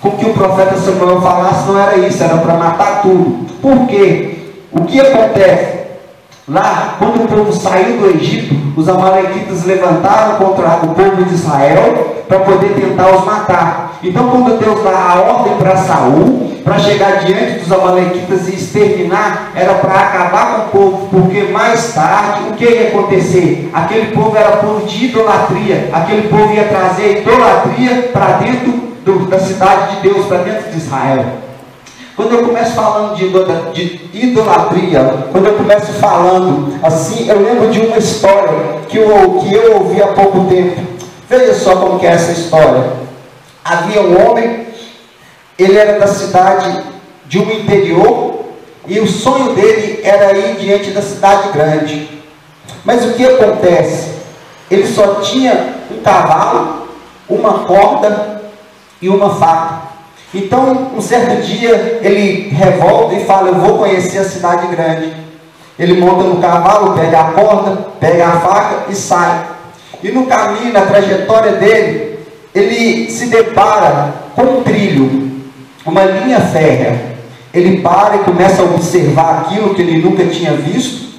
com que o profeta Samuel falasse não era isso, era para matar tudo. Por quê? O que acontece? Lá, quando o povo saiu do Egito, os amalequitas levantaram contra o povo de Israel para poder tentar os matar. Então, quando Deus dá a ordem para Saul, para chegar diante dos amalequitas e exterminar, era para acabar com o povo, porque mais tarde, o que ia acontecer? Aquele povo era povo de idolatria, aquele povo ia trazer idolatria para dentro do, da cidade de Deus, para dentro de Israel. Quando eu começo falando de, de, idolatria, quando eu começo falando assim, eu lembro de uma história que eu, que eu ouvi há pouco tempo. Veja só como que é essa história. Havia um homem, ele era da cidade de um interior, e o sonho dele era ir diante da cidade grande. Mas o que acontece? Ele só tinha um cavalo, uma corda e uma faca. Então, um certo dia, ele revolta e fala: Eu vou conhecer a cidade grande. Ele monta no cavalo, pega a corda, pega a faca e sai. E no caminho, na trajetória dele, ele se depara com um trilho, uma linha férrea. Ele para e começa a observar aquilo que ele nunca tinha visto.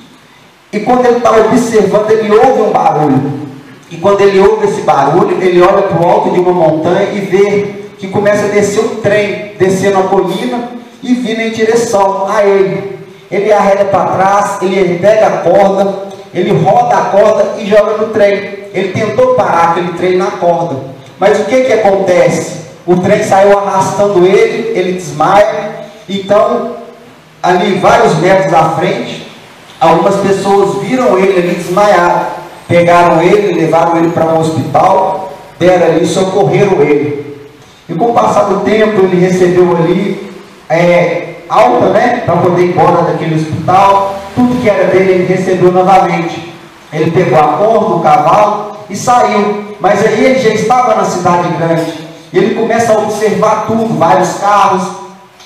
E quando ele está observando, ele ouve um barulho. E quando ele ouve esse barulho, ele olha para o alto de uma montanha e vê que começa a descer um trem, descendo a colina e vindo em direção a ele. Ele arreda para trás, ele pega a corda, ele roda a corda e joga no trem. Ele tentou parar aquele trem na corda. Mas o que, que acontece? O trem saiu arrastando ele, ele desmaia. Então, ali vários metros à frente, algumas pessoas viram ele ali desmaiado. Pegaram ele, levaram ele para um hospital, deram ali, socorreram ele. E com o passar do tempo, ele recebeu ali é, alta, né? Para poder ir embora daquele hospital. Tudo que era dele, ele recebeu novamente. Ele pegou a corda, o cavalo e saiu. Mas aí ele já estava na cidade grande. E ele começa a observar tudo: vários carros,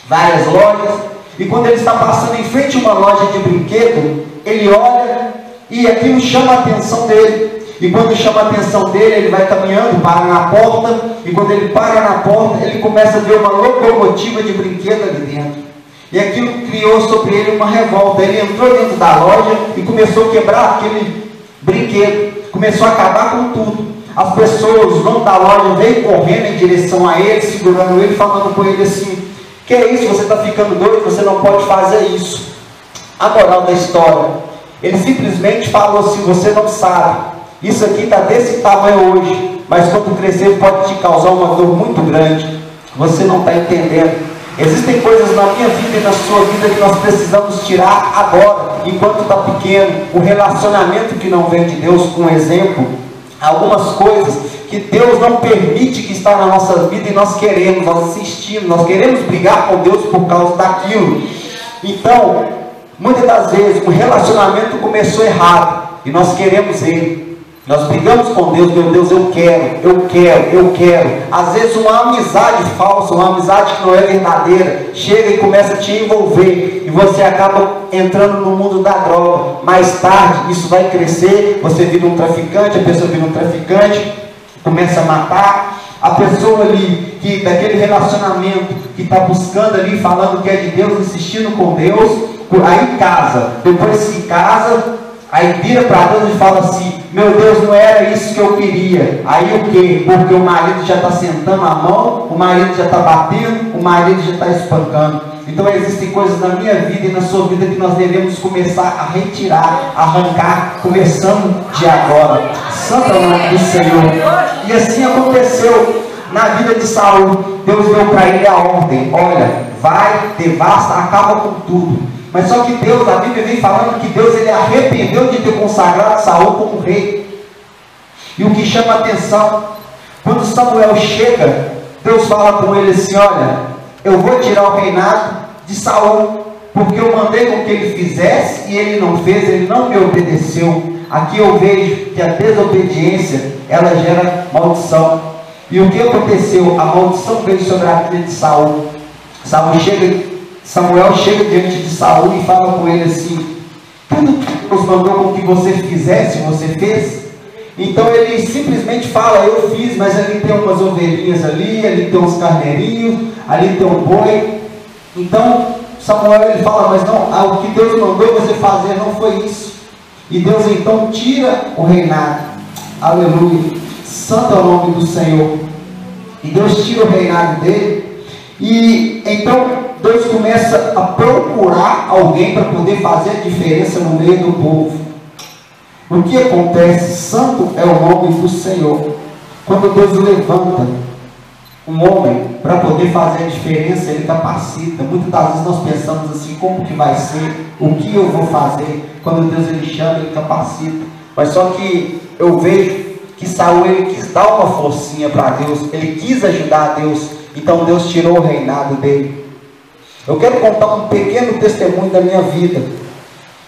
várias lojas. E quando ele está passando em frente a uma loja de brinquedo, ele olha e aquilo chama a atenção dele. E quando chama a atenção dele, ele vai caminhando, para na porta, e quando ele para na porta, ele começa a ver uma locomotiva de brinquedo ali dentro. E aquilo criou sobre ele uma revolta. Ele entrou dentro da loja e começou a quebrar aquele brinquedo, começou a acabar com tudo. As pessoas, o dono da loja, veio correndo em direção a ele, segurando ele, falando com ele assim: Que é isso? Você está ficando doido? Você não pode fazer isso. A moral da história, ele simplesmente falou assim: Você não sabe isso aqui está desse tamanho hoje, mas quando crescer pode te causar uma dor muito grande. Você não está entendendo. Existem coisas na minha vida e na sua vida que nós precisamos tirar agora, enquanto está pequeno. O relacionamento que não vem de Deus, um exemplo. Algumas coisas que Deus não permite que está na nossa vida e nós queremos, nós insistimos, nós queremos brigar com Deus por causa daquilo. Então, muitas das vezes, o relacionamento começou errado e nós queremos Ele. Nós brigamos com Deus, meu Deus, eu quero, eu quero, eu quero. Às vezes uma amizade falsa, uma amizade que não é verdadeira, chega e começa a te envolver e você acaba entrando no mundo da droga. Mais tarde isso vai crescer, você vira um traficante, a pessoa vira um traficante, começa a matar. A pessoa ali, que daquele relacionamento, que está buscando ali, falando que é de Deus, insistindo com Deus, aí casa. Depois que casa, Aí vira para Deus e fala assim: Meu Deus, não era isso que eu queria. Aí o que? Porque o marido já está sentando a mão, o marido já está batendo, o marido já está espancando. Então existem coisas na minha vida e na sua vida que nós devemos começar a retirar, arrancar, começando de agora. Santo nome do Senhor. E assim aconteceu na vida de Saul. Deus deu para ele a ordem: olha, vai, devasta, acaba com tudo. Mas só que Deus, a Bíblia vem falando que Deus ele arrependeu de ter consagrado Saul como rei. E o que chama atenção, quando Samuel chega, Deus fala com ele assim: Olha, eu vou tirar o reinado de Saul, porque eu mandei com que ele fizesse e ele não fez, ele não me obedeceu. Aqui eu vejo que a desobediência ela gera maldição. E o que aconteceu? A maldição veio sobre a vida de Saul. Saul chega Samuel chega diante de Saul e fala com ele assim: Tudo que Deus mandou com que você fizesse, você fez. Então ele simplesmente fala, eu fiz, mas ali tem umas ovelhinhas ali, ali tem uns carneirinhos, ali tem um boi. Então Samuel ele fala, mas não, ah, o que Deus mandou você fazer não foi isso. E Deus então tira o reinado. Aleluia. Santo é o nome do Senhor. E Deus tira o reinado dele. E então Deus começa a procurar alguém para poder fazer a diferença no meio do povo. O que acontece? Santo é o nome do Senhor. Quando Deus levanta um homem para poder fazer a diferença, ele capacita. Muitas das vezes nós pensamos assim, como que vai ser? O que eu vou fazer? Quando Deus ele chama, ele capacita. Mas só que eu vejo que Saul ele quis dar uma forcinha para Deus, ele quis ajudar a Deus, então Deus tirou o reinado dele. Eu quero contar um pequeno testemunho da minha vida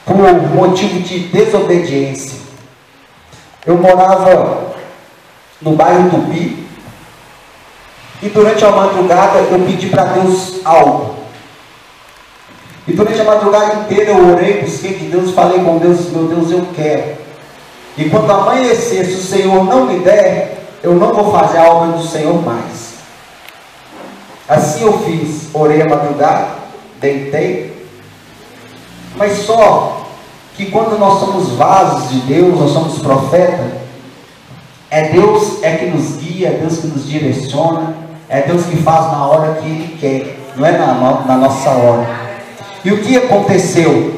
por motivo de desobediência. Eu morava no bairro Tupi e durante a madrugada eu pedi para Deus algo. E durante a madrugada inteira eu orei, busquei de Deus, falei com Deus, meu Deus, eu quero. E quando amanhecer, se o Senhor não me der, eu não vou fazer a obra do Senhor mais. Assim eu fiz, orei a madrugada, deitei, mas só que quando nós somos vasos de Deus, nós somos profetas, é Deus é que nos guia, é Deus que nos direciona, é Deus que faz na hora que Ele quer, não é na, na nossa hora. E o que aconteceu?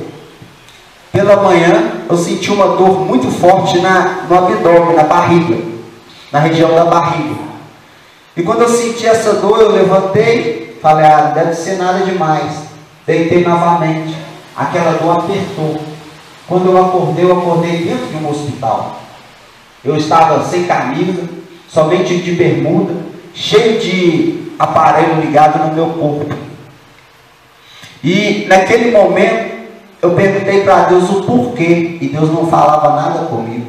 Pela manhã eu senti uma dor muito forte na, no abdômen, na barriga, na região da barriga. E quando eu senti essa dor, eu levantei, falei, ah, deve ser nada demais. Deitei novamente. Aquela dor apertou. Quando eu acordei, eu acordei dentro de um hospital. Eu estava sem camisa, somente de bermuda, cheio de aparelho ligado no meu corpo. E naquele momento, eu perguntei para Deus o porquê, e Deus não falava nada comigo.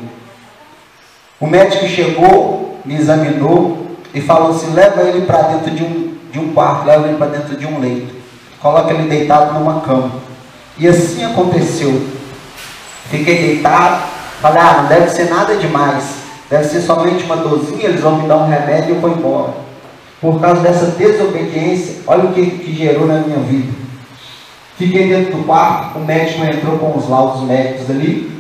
O médico chegou, me examinou e falou assim: leva ele para dentro de um, de um quarto, leva ele para dentro de um leito coloca ele deitado numa cama. E assim aconteceu. Fiquei deitado, falei, ah, não deve ser nada demais, deve ser somente uma dorzinha, eles vão me dar um remédio e eu vou embora. Por causa dessa desobediência, olha o que, que gerou na minha vida. Fiquei dentro do quarto, o médico entrou com os laudos médicos ali,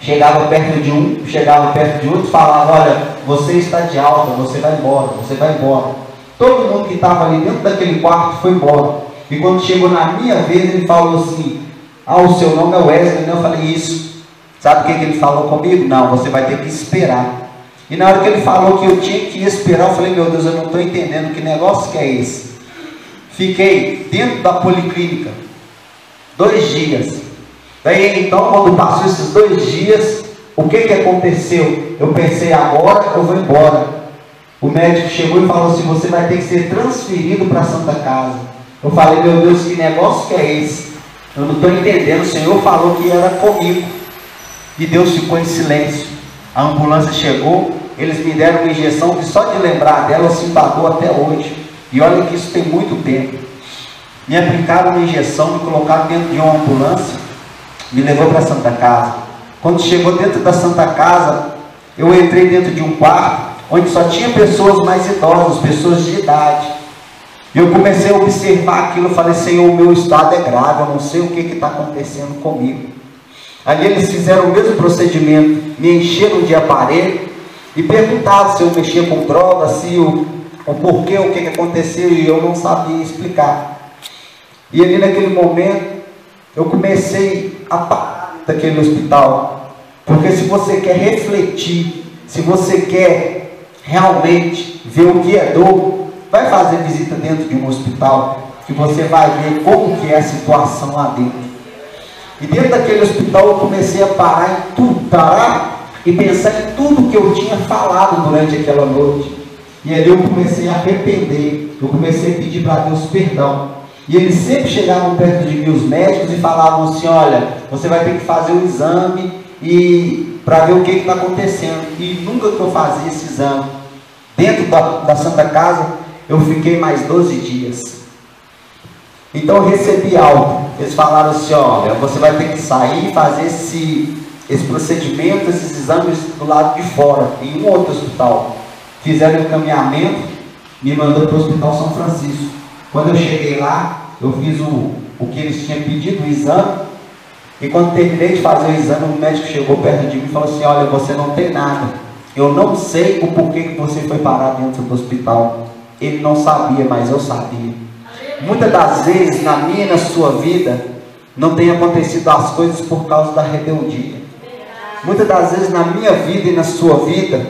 chegava perto de um, chegava perto de outro, falava, olha, você está de alta, você vai embora, você vai embora. Todo mundo que estava ali dentro daquele quarto foi embora. E quando chegou na minha vez, ele falou assim: Ah, o seu nome é Wesley. Eu falei: Isso. Sabe o que, ele falou comigo? Não, você vai ter que esperar. E na hora que ele falou que eu tinha que esperar, eu falei: Meu Deus, eu não estou entendendo que negócio que é esse. Fiquei dentro da policlínica dois dias. Daí então, quando passou esses dois dias, o que, que aconteceu? Eu pensei: Agora eu vou embora. O médico chegou e falou assim: Você vai ter que ser transferido para a Santa Casa. Eu falei, meu Deus, que negócio que é esse? Eu não estou entendendo. O Senhor falou que era comigo. E Deus ficou em silêncio. A ambulância chegou, eles me deram uma injeção que só de lembrar dela se embagou até hoje. E olha que isso tem muito tempo. Me aplicaram uma injeção, me colocaram dentro de uma ambulância, me levou para Santa Casa. Quando chegou dentro da Santa Casa, eu entrei dentro de um quarto onde só tinha pessoas mais idosas, pessoas de idade. E eu comecei a observar aquilo, falei, Senhor, o meu estado é grave, eu não sei o que está acontecendo comigo. Ali eles fizeram o mesmo procedimento, me encheram de aparelho e perguntaram se eu mexia com droga, se o, o porquê, o que, que aconteceu, e eu não sabia explicar. E ali naquele momento, eu comecei a daquele hospital. Porque se você quer refletir, se você quer realmente ver o que é dor, Vai fazer visita dentro de um hospital que você vai ver como que é a situação lá dentro. E dentro daquele hospital eu comecei a parar em tudo, parar e pensar em tudo que eu tinha falado durante aquela noite. E ali eu comecei a arrepender, eu comecei a pedir para Deus perdão. E eles sempre chegavam perto de mim, os médicos, e falavam assim: olha, você vai ter que fazer o um exame e para ver o que está acontecendo. E nunca que eu fazia esse exame, dentro da, da Santa Casa, eu fiquei mais 12 dias. Então eu recebi algo. Eles falaram assim: olha, você vai ter que sair e fazer esse, esse procedimento, esses exames do lado de fora, em um outro hospital. Fizeram encaminhamento, me mandou para o Hospital São Francisco. Quando eu cheguei lá, eu fiz o, o que eles tinham pedido, o exame, e quando terminei de fazer o exame, o médico chegou perto de mim e falou assim: Olha, você não tem nada. Eu não sei o porquê que você foi parar dentro do hospital. Ele não sabia, mas eu sabia. Muitas das vezes, na minha e na sua vida, não tem acontecido as coisas por causa da rebeldia. Muitas das vezes na minha vida e na sua vida,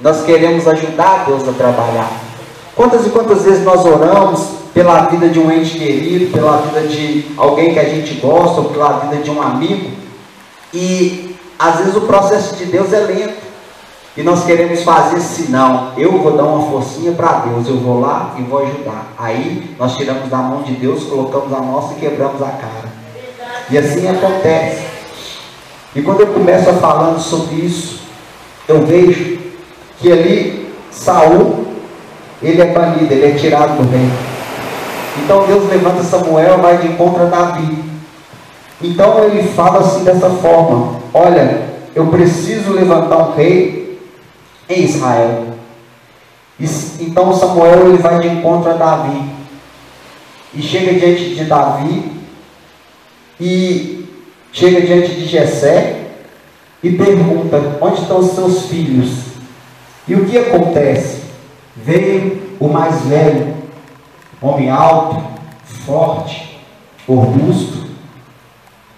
nós queremos ajudar Deus a trabalhar. Quantas e quantas vezes nós oramos pela vida de um ente querido, pela vida de alguém que a gente gosta, ou pela vida de um amigo, e às vezes o processo de Deus é lento. E nós queremos fazer não, eu vou dar uma forcinha para Deus, eu vou lá e vou ajudar. Aí nós tiramos da mão de Deus, colocamos a nossa e quebramos a cara. E assim acontece. E quando eu começo a falando sobre isso, eu vejo que ali Saul, ele é banido, ele é tirado do reino. Então Deus levanta Samuel, vai de encontro a Davi. Então ele fala assim dessa forma: Olha, eu preciso levantar um rei em Israel. Então Samuel ele vai de encontro a Davi. E chega diante de Davi e chega diante de Jessé e pergunta: Onde estão os seus filhos? E o que acontece? Veio o mais velho, homem alto, forte, robusto,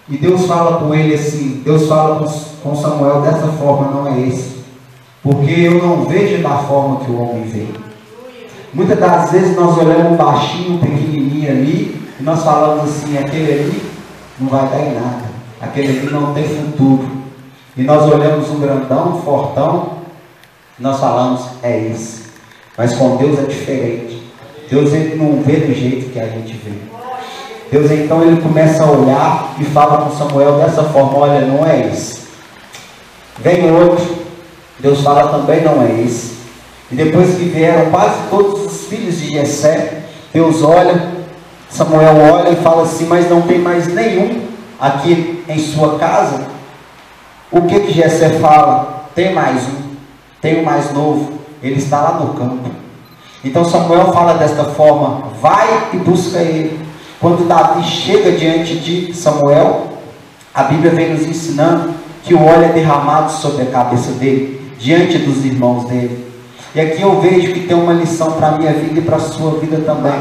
e Deus fala com ele assim: Deus fala com Samuel dessa forma, não é esse, porque eu não vejo da forma que o homem vê. Muitas das vezes nós olhamos baixinho, pequenininho ali, e nós falamos assim: aquele ali não vai dar em nada. Aquele ali não tem futuro. E nós olhamos um grandão, um fortão, e nós falamos, é esse. Mas com Deus é diferente. Deus ele não vê do jeito que a gente vê. Deus então ele começa a olhar e fala com Samuel dessa forma, olha, não é esse. Vem outro, Deus fala também não é esse. E depois que vieram quase todos os filhos de Jessé, Deus olha Samuel olha e fala assim: Mas não tem mais nenhum aqui em sua casa? O que que Jessé fala? Tem mais um, tem um mais novo, ele está lá no campo. Então Samuel fala desta forma: Vai e busca ele. Quando Davi chega diante de Samuel, a Bíblia vem nos ensinando que o óleo é derramado sobre a cabeça dele, diante dos irmãos dele. E aqui eu vejo que tem uma lição para a minha vida e para a sua vida também.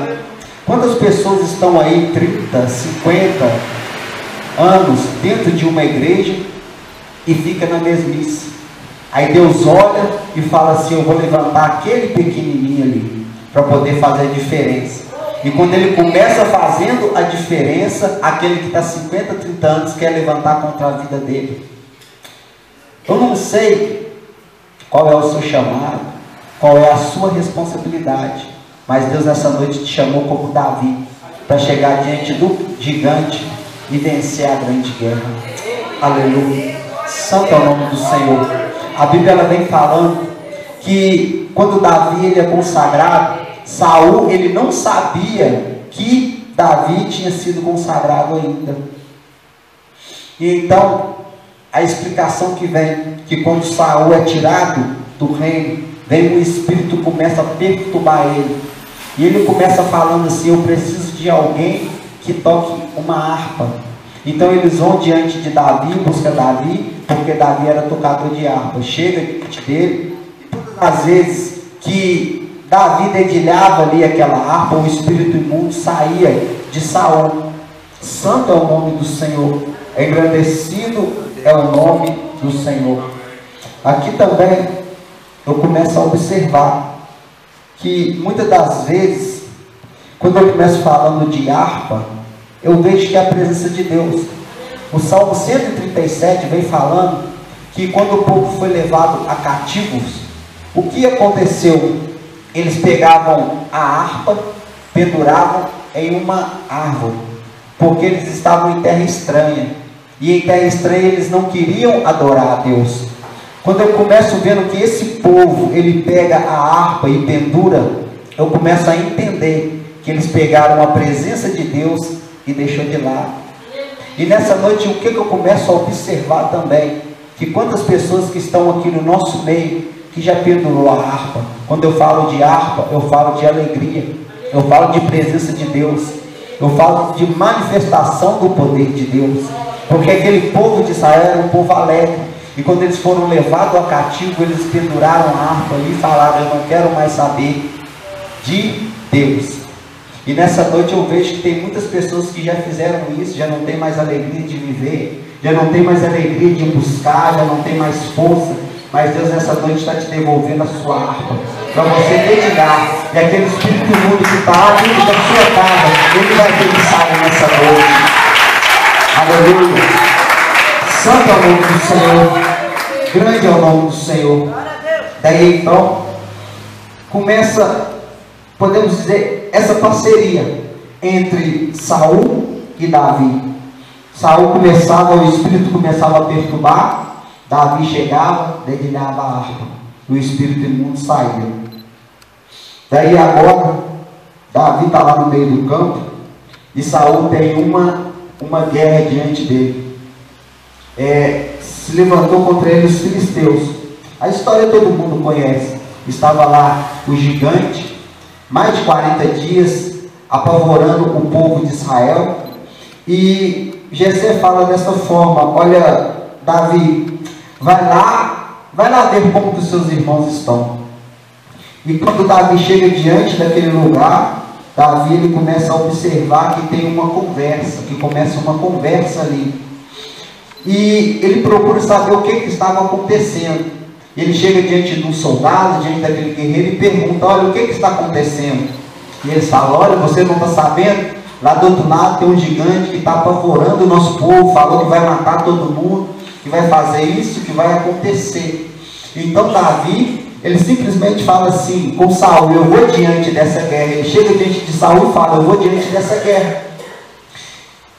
Quantas pessoas estão aí 30, 50 anos dentro de uma igreja e fica na mesmice? Aí Deus olha e fala assim: Eu vou levantar aquele pequenininho para poder fazer a diferença. E quando ele começa fazendo a diferença, aquele que está 50, 30 anos quer levantar contra a vida dele. Eu não sei qual é o seu chamado, qual é a sua responsabilidade. Mas Deus nessa noite te chamou como Davi para chegar diante do gigante e vencer a grande guerra. Aleluia. Santo é o nome do Senhor. A Bíblia ela vem falando que quando Davi ele é consagrado, Saul ele não sabia que Davi tinha sido consagrado ainda. E então a explicação que vem que quando Saul é tirado do reino, vem um espírito começa a perturbar ele. E ele começa falando assim: Eu preciso de alguém que toque uma harpa. Então eles vão diante de Davi, busca Davi, porque Davi era tocador de harpa. Chega diante dele, e todas as vezes que Davi dedilhava ali aquela harpa, o espírito imundo saía de Saul. Santo é o nome do Senhor, engrandecido é o nome do Senhor. Aqui também eu começo a observar que muitas das vezes, quando eu começo falando de harpa, eu vejo que é a presença de Deus. O Salmo 137 vem falando que quando o povo foi levado a cativos, o que aconteceu? Eles pegavam a harpa, penduravam em uma árvore, porque eles estavam em terra estranha. E em terra estranha eles não queriam adorar a Deus. Quando eu começo vendo que esse povo, ele pega a harpa e pendura, eu começo a entender que eles pegaram a presença de Deus e deixou de lado. E nessa noite, o que, que eu começo a observar também? que quantas pessoas que estão aqui no nosso meio que já pendurou a harpa. Quando eu falo de harpa, eu falo de alegria, eu falo de presença de Deus, eu falo de manifestação do poder de Deus. Porque aquele povo de Israel era um povo alegre. E quando eles foram levados a cativo, eles penduraram a harpa e falaram: Eu não quero mais saber de Deus. E nessa noite eu vejo que tem muitas pessoas que já fizeram isso, já não tem mais alegria de viver, já não tem mais alegria de buscar, já não tem mais força. Mas Deus nessa noite está te devolvendo a sua harpa, para você dedicar. E aquele espírito mundo que está dentro da sua casa, ele vai ter que sair nessa noite. Aleluia. Santo é o nome do Senhor. Grande é o nome do Senhor. Daí então, começa, podemos dizer, essa parceria entre Saul e Davi. Saul começava, o espírito começava a perturbar, Davi chegava, dedilhava a harpa, o espírito imundo saía. Daí agora, Davi está lá no meio do campo, e Saul tem uma, uma guerra diante dele. É, se levantou contra ele os filisteus. A história todo mundo conhece. Estava lá o gigante, mais de 40 dias, apavorando o povo de Israel. E Jessé fala dessa forma: Olha, Davi, vai lá, vai lá ver como os seus irmãos estão. E quando Davi chega diante daquele lugar, Davi ele começa a observar que tem uma conversa, que começa uma conversa ali. E ele procura saber o que, que estava acontecendo. Ele chega diante de um soldado, diante daquele guerreiro, e pergunta: Olha, o que, que está acontecendo? E eles falam: Olha, você não está sabendo? Lá do outro lado tem um gigante que está apavorando o nosso povo, falou que vai matar todo mundo, que vai fazer isso, que vai acontecer. Então Davi, ele simplesmente fala assim com Saul: Eu vou diante dessa guerra. Ele chega diante de Saul e fala: Eu vou diante dessa guerra.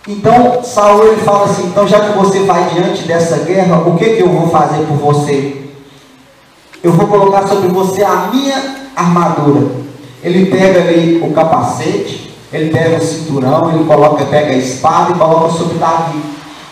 Então Saul ele fala assim: Então já que você vai diante dessa guerra, o que, que eu vou fazer por você? eu vou colocar sobre você a minha armadura. Ele pega ali o capacete, ele pega o cinturão, ele coloca, pega a espada e coloca sobre Davi.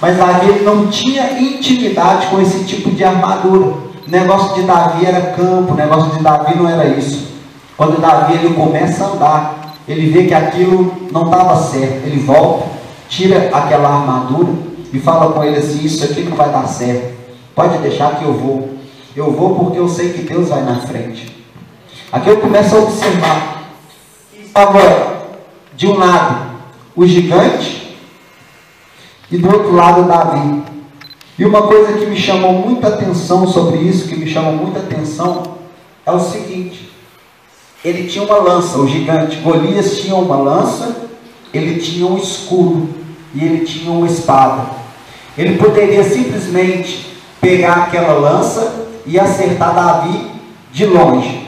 Mas Davi ele não tinha intimidade com esse tipo de armadura. O negócio de Davi era campo, o negócio de Davi não era isso. Quando Davi ele começa a andar, ele vê que aquilo não estava certo, ele volta, tira aquela armadura e fala com ele assim: Isso aqui não vai dar certo, pode deixar que eu vou. Eu vou porque eu sei que Deus vai na frente. Aqui eu começo a observar. Estava de um lado o gigante e do outro lado Davi. E uma coisa que me chamou muita atenção sobre isso, que me chama muita atenção, é o seguinte: ele tinha uma lança, o gigante. Golias tinha uma lança, ele tinha um escudo e ele tinha uma espada. Ele poderia simplesmente pegar aquela lança e acertar Davi de longe.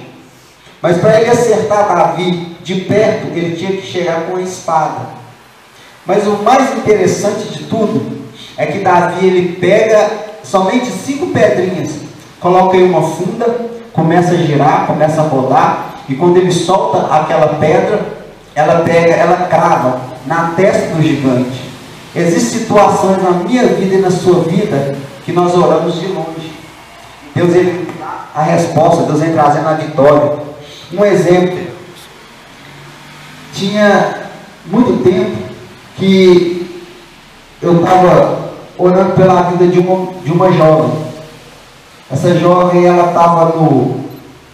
Mas para ele acertar Davi de perto, ele tinha que chegar com a espada. Mas o mais interessante de tudo é que Davi ele pega somente cinco pedrinhas, coloca em uma funda, começa a girar, começa a rodar, e quando ele solta aquela pedra, ela pega, ela crava na testa do gigante. Existem situações na minha vida e na sua vida que nós oramos de longe. Deus ele dá a resposta, Deus vem trazendo a vitória. Um exemplo, tinha muito tempo que eu estava orando pela vida de uma, de uma jovem. Essa jovem ela estava no,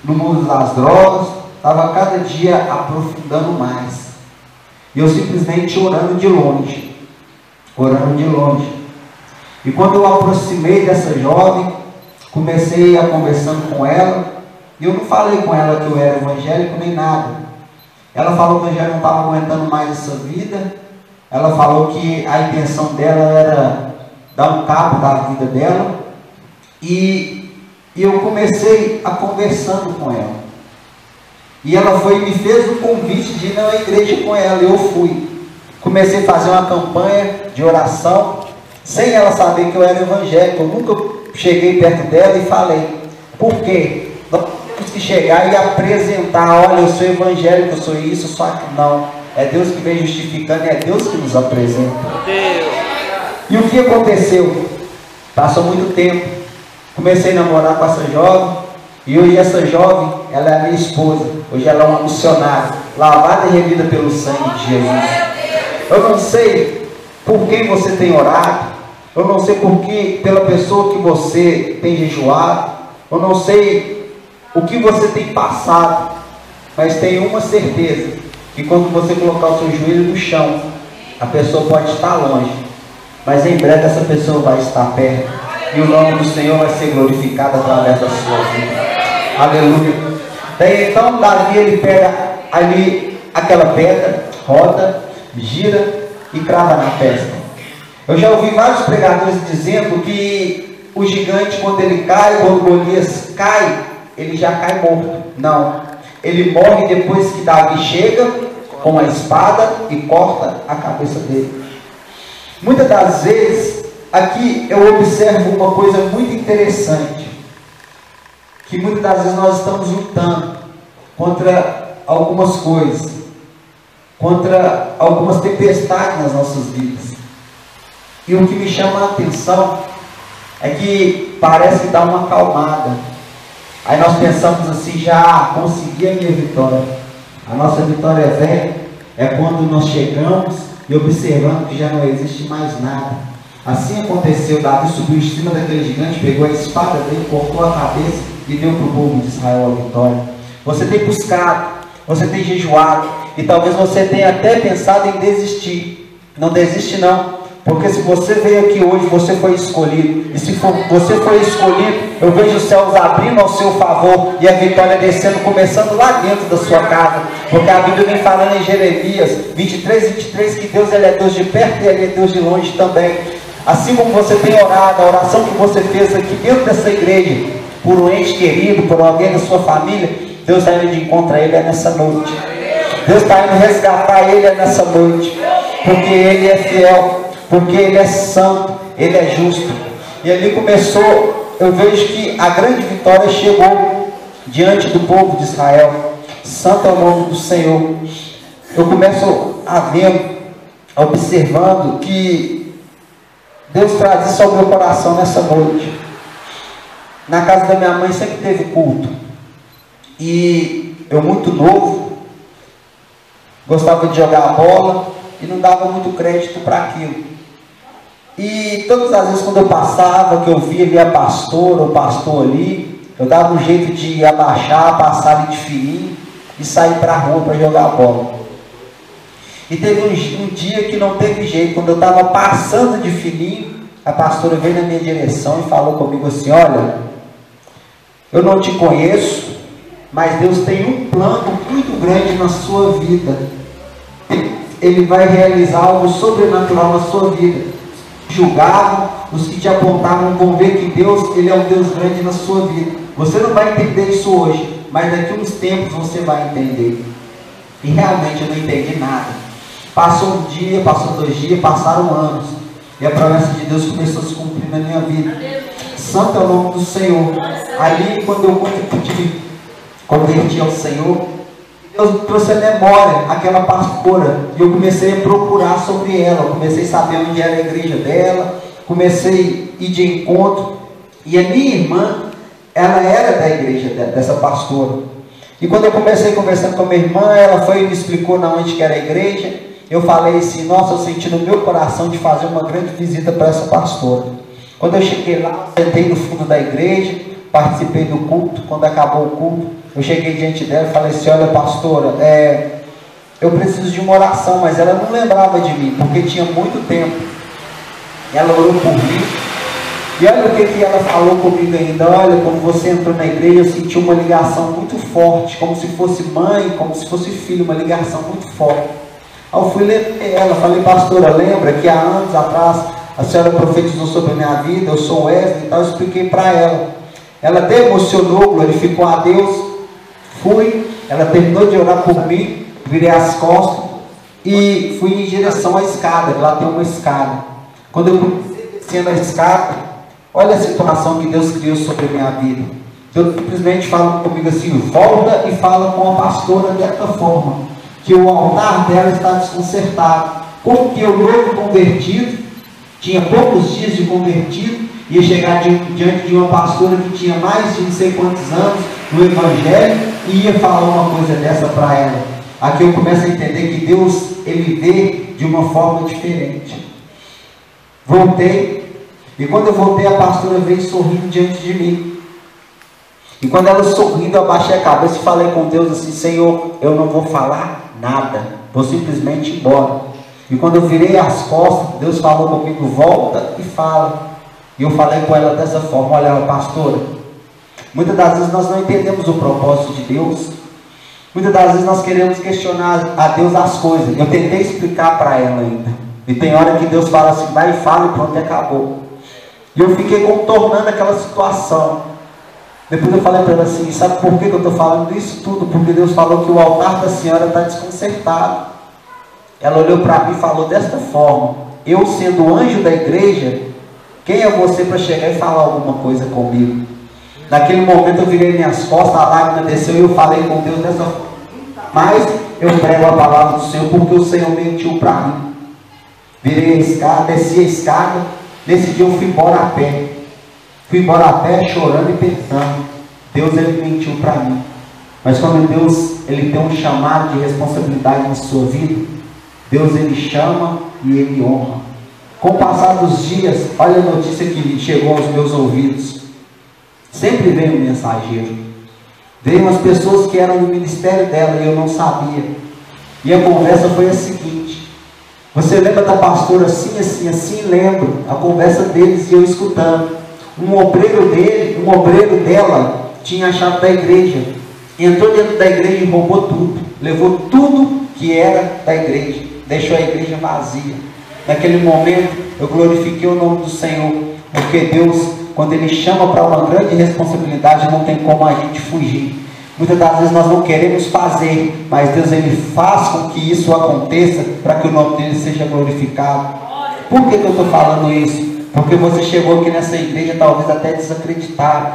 no mundo das drogas, estava cada dia aprofundando mais. E eu simplesmente orando de longe, orando de longe. E quando eu aproximei dessa jovem, Comecei a conversando com ela, e eu não falei com ela que eu era evangélico nem nada. Ela falou que eu já não estava aguentando mais essa vida. Ela falou que a intenção dela era dar um cabo da vida dela. E, e eu comecei a conversando com ela. E ela foi me fez o convite de ir na igreja com ela. Eu fui. Comecei a fazer uma campanha de oração, sem ela saber que eu era evangélico. Eu nunca cheguei perto dela e falei, por quê? Nós temos que chegar e apresentar, olha, eu sou evangélico, eu sou isso, só que não. É Deus que vem justificando, é Deus que nos apresenta. Deus. E o que aconteceu? Passou muito tempo. Comecei a namorar com essa jovem, e hoje essa jovem, ela é minha esposa. Hoje ela é uma missionária, lavada e remida pelo sangue de Jesus. Eu não sei por quem você tem orado, eu não sei por que, pela pessoa que você tem jejuado, eu não sei o que você tem passado, mas tenho uma certeza: que quando você colocar o seu joelho no chão, a pessoa pode estar longe, mas em breve essa pessoa vai estar perto, e o nome do Senhor vai ser glorificado através da sua vida. Aleluia. Daí então Davi ele pega ali aquela pedra, roda, gira e crava na testa. Eu já ouvi vários pregadores dizendo que o gigante, quando ele cai, quando Golias cai, ele já cai morto. Não. Ele morre depois que Davi chega com a espada e corta a cabeça dele. Muitas das vezes, aqui eu observo uma coisa muito interessante. Que muitas das vezes nós estamos lutando contra algumas coisas, contra algumas tempestades nas nossas vidas. E o que me chama a atenção é que parece que dá uma acalmada. Aí nós pensamos assim, já consegui a minha vitória. A nossa vitória vem é quando nós chegamos e observamos que já não existe mais nada. Assim aconteceu, Davi subiu em cima daquele gigante, pegou a espada dele, cortou a cabeça e deu para o povo de Israel a vitória. Você tem buscado, você tem jejuado, e talvez você tenha até pensado em desistir. Não desiste não. Porque se você veio aqui hoje, você foi escolhido. E se for, você foi escolhido, eu vejo os céus abrindo ao seu favor e a vitória descendo, começando lá dentro da sua casa. Porque a Bíblia vem falando em Jeremias 23, 23, que Deus ele é Deus de perto e Ele é Deus de longe também. Assim como você tem orado, a oração que você fez aqui dentro dessa igreja, por um ente querido, por alguém da sua família, Deus está indo a ele é nessa noite. Deus está indo resgatar ele é nessa noite. Porque ele é fiel porque Ele é santo, Ele é justo. E ali começou, eu vejo que a grande vitória chegou diante do povo de Israel. Santo é o nome do Senhor. Eu começo a ver, observando que Deus traz isso ao meu coração nessa noite. Na casa da minha mãe sempre teve culto. E eu muito novo, gostava de jogar bola e não dava muito crédito para aquilo. E todas as vezes quando eu passava, que eu via ali a pastora, o pastor ali, eu dava um jeito de abaixar, passar ali de fininho e sair para a rua para jogar bola. E teve um, um, dia que não teve jeito, quando eu estava passando de fininho, a pastora veio na minha direção e falou comigo assim: Olha, eu não te conheço, mas Deus tem um plano muito grande na sua vida. Ele vai realizar algo sobrenatural na sua vida julgavam, os que te apontavam vão ver que Deus, Ele é um Deus grande na sua vida. Você não vai entender isso hoje, mas daqui uns tempos você vai entender. E realmente eu não entendi nada. Passou um dia, passou dois dias, passaram anos. E a promessa de Deus começou a se cumprir na minha vida. Santo é o nome do Senhor. Ali, quando eu converti ao Senhor, Deus trouxe a memória aquela pastora e eu comecei a procurar sobre ela, comecei a saber onde era a igreja dela, comecei a ir de encontro e a minha irmã, ela era da igreja dessa pastora. E quando eu comecei conversando com a minha irmã, ela foi e me explicou na onde que era a igreja. Eu falei assim, nossa, eu senti no meu coração de fazer uma grande visita para essa pastora. Quando eu cheguei lá, sentei no fundo da igreja, participei do culto. Quando acabou o culto, eu cheguei diante dela e falei assim: Olha, pastora, é, eu preciso de uma oração, mas ela não lembrava de mim, porque tinha muito tempo. Ela orou por mim. E olha o que, que ela falou comigo ainda. Olha, quando você entrou na igreja, eu senti uma ligação muito forte, como se fosse mãe, como se fosse filho, uma ligação muito forte. Aí eu fui ler ela, falei, pastora, lembra que há anos atrás a senhora profetizou sobre a minha vida, eu sou Wesley e tal, eu expliquei para ela. Ela até emocionou, glorificou a Deus. Fui, ela terminou de orar por mim, virei as costas e fui em direção à escada. Lá tem uma escada. Quando eu comecei descendo a escada, olha a situação que Deus criou sobre a minha vida. Deus simplesmente fala comigo assim: volta e fala com a pastora dessa forma, que o altar dela está desconcertado. Porque o novo convertido tinha poucos dias de convertido ia chegar diante de uma pastora que tinha mais de não sei quantos anos no Evangelho e ia falar uma coisa dessa para ela. Aqui eu começo a entender que Deus, Ele vê de uma forma diferente. Voltei, e quando eu voltei, a pastora veio sorrindo diante de mim. E quando ela sorrindo, eu abaixei a cabeça e falei com Deus assim: Senhor, eu não vou falar nada, vou simplesmente ir embora. E quando eu virei as costas, Deus falou comigo: volta e fala. E eu falei com ela dessa forma: olha, pastora, muitas das vezes nós não entendemos o propósito de Deus. Muitas das vezes nós queremos questionar a Deus as coisas. Eu tentei explicar para ela ainda. E tem hora que Deus fala assim: vai e fala e pronto, acabou. E eu fiquei contornando aquela situação. Depois eu falei para ela assim: sabe por que eu estou falando isso tudo? Porque Deus falou que o altar da senhora está desconcertado. Ela olhou para mim e falou desta forma: eu sendo anjo da igreja, quem é você para chegar e falar alguma coisa comigo? Naquele momento eu virei minhas costas, a lágrima desceu e eu falei com Deus dessa forma. Mas eu prego a palavra do Senhor porque o Senhor mentiu para mim. Virei a escada, desci a escada. Nesse dia eu fui embora a pé. Fui embora a pé chorando e pensando. Deus ele mentiu para mim. Mas quando Deus ele tem um chamado de responsabilidade na sua vida, Deus ele chama e ele honra. Com o passar dos dias, olha a notícia que chegou aos meus ouvidos. Sempre vem um mensageiro. Veio umas pessoas que eram do ministério dela e eu não sabia. E a conversa foi a seguinte: Você lembra da pastora assim, assim, assim? Lembro. A conversa deles e eu escutando um obreiro dele, um obreiro dela, tinha a chave da igreja. Entrou dentro da igreja e roubou tudo. Levou tudo que era da igreja. Deixou a igreja vazia. Naquele momento, eu glorifiquei o nome do Senhor. Porque Deus, quando Ele chama para uma grande responsabilidade, não tem como a gente fugir. Muitas das vezes nós não queremos fazer, mas Deus ele faz com que isso aconteça para que o nome dele seja glorificado. Por que, que eu estou falando isso? Porque você chegou aqui nessa igreja talvez até desacreditado.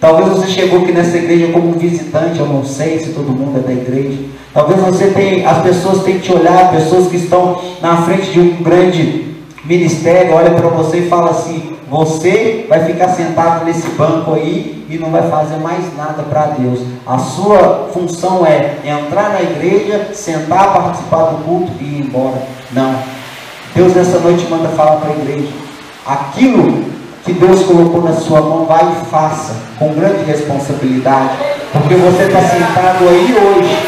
Talvez você chegou aqui nessa igreja como visitante, eu não sei se todo mundo é da igreja. Talvez você tenha, as pessoas tenham que te olhar, pessoas que estão na frente de um grande ministério, olha para você e fala assim: você vai ficar sentado nesse banco aí e não vai fazer mais nada para Deus. A sua função é entrar na igreja, sentar, participar do culto e ir embora. Não. Deus nessa noite manda falar para a igreja aquilo que Deus colocou na sua mão, vai e faça, com grande responsabilidade, porque você está sentado aí hoje,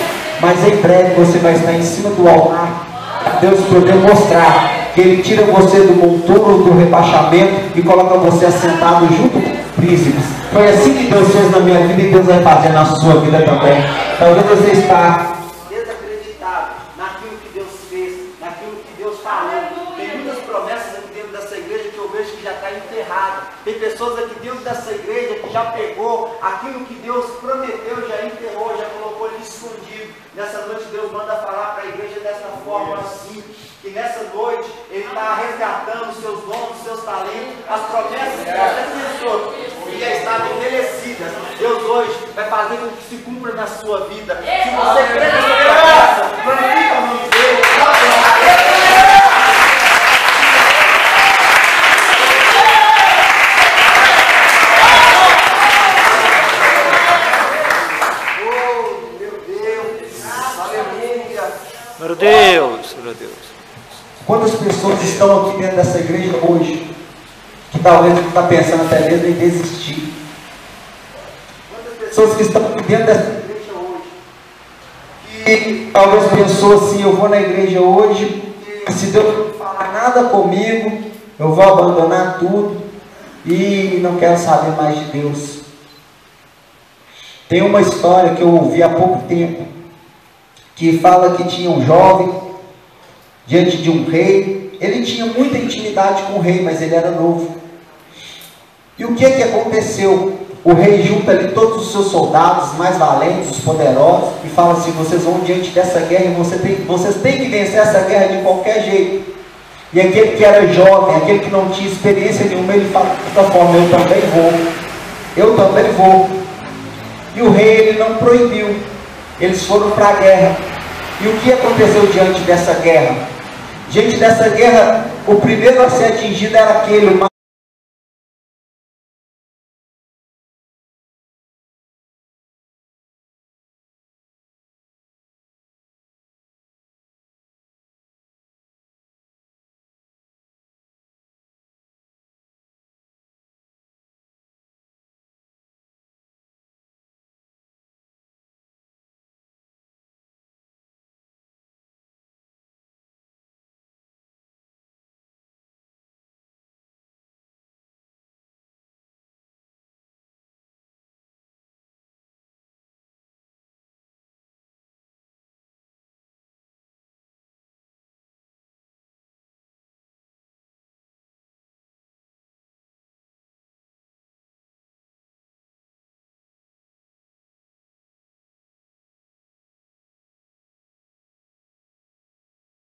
mas em breve você vai estar em cima do altar, Deus poder mostrar que Ele tira você do monturo, do rebaixamento e coloca você assentado junto com príncipes. Foi assim que Deus fez na minha vida e Deus vai fazer na sua vida também. Talvez você está Tem pessoas aqui dentro dessa igreja que já pegou aquilo que Deus prometeu, já enterrou, já colocou ali escondido. Nessa noite Deus manda falar para a igreja dessa forma assim, que nessa noite Ele está resgatando os seus dons, os seus talentos, as promessas que você pensou que já estavam envelhecidas. Deus hoje vai fazer com que se cumpra na sua vida. Se você crê nessa promessa, glorifica o nome dele. Meu Deus, meu Deus. Quantas pessoas estão aqui dentro dessa igreja hoje que talvez não está pensando até mesmo em desistir? Quantas pessoas que estão aqui dentro dessa igreja hoje que talvez pensou assim, eu vou na igreja hoje se Deus não falar nada comigo, eu vou abandonar tudo e não quero saber mais de Deus. Tem uma história que eu ouvi há pouco tempo que fala que tinha um jovem diante de um rei. Ele tinha muita intimidade com o rei, mas ele era novo. E o que que aconteceu? O rei junta ali todos os seus soldados mais valentes, os poderosos, e fala assim: vocês vão diante dessa guerra e você tem, vocês têm que vencer essa guerra de qualquer jeito. E aquele que era jovem, aquele que não tinha experiência nenhuma, ele fala da forma: eu também vou, eu também vou. E o rei ele não proibiu, eles foram para a guerra. E o que aconteceu diante dessa guerra? Diante dessa guerra, o primeiro a ser atingido era aquele,